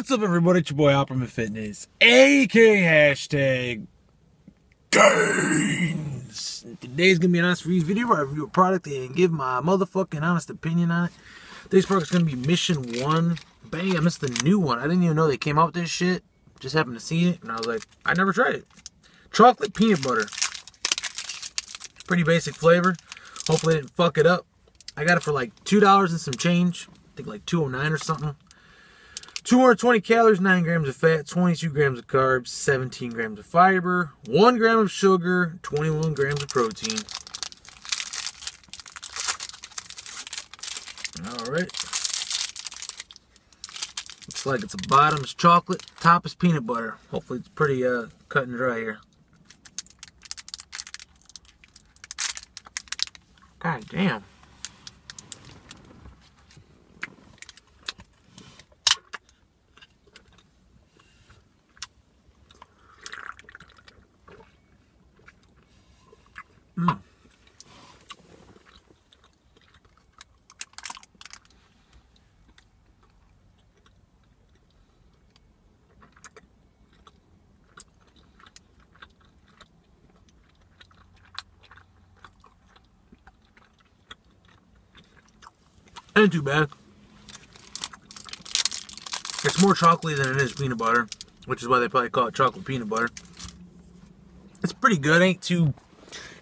What's up, everybody? It's your boy Opperman Fitness, aka hashtag Gains. Today's gonna be an honest review video where I review a product and give my motherfucking honest opinion on it. Today's product's gonna be Mission One. Bang, I missed the new one. I didn't even know they came out with this shit. Just happened to see it, and I was like, I never tried it. Chocolate peanut butter. Pretty basic flavor. Hopefully, I didn't fuck it up. I got it for like $2 and some change. I think like 209 or something. 220 calories, 9 grams of fat, 22 grams of carbs, 17 grams of fiber, 1 gram of sugar, 21 grams of protein. Alright. Looks like it's a bottom is chocolate, top is peanut butter. Hopefully it's pretty uh, cut and dry here. God damn. Mm. Ain't too bad. It's more chocolatey than it is peanut butter, which is why they probably call it chocolate peanut butter. It's pretty good. Ain't too,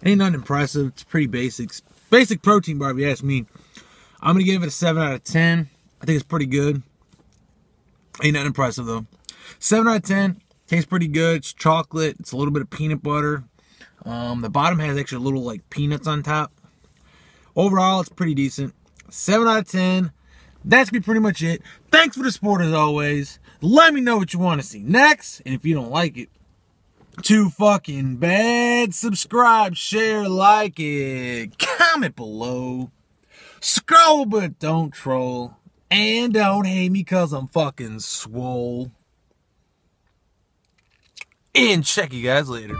ain't nothing impressive. It's pretty basics. Basic protein bar, if you ask me. I'm gonna give it a seven out of ten. I think it's pretty good. Ain't nothing impressive though. Seven out of ten. Tastes pretty good. It's chocolate. It's a little bit of peanut butter. Um, the bottom has actually a little like peanuts on top. Overall, it's pretty decent. 7 out of 10. That's be pretty much it. Thanks for the support as always. Let me know what you want to see next. And if you don't like it, too fucking bad. Subscribe, share, like it, comment below. Scroll but don't troll. And don't hate me cause I'm fucking swole. And check you guys later.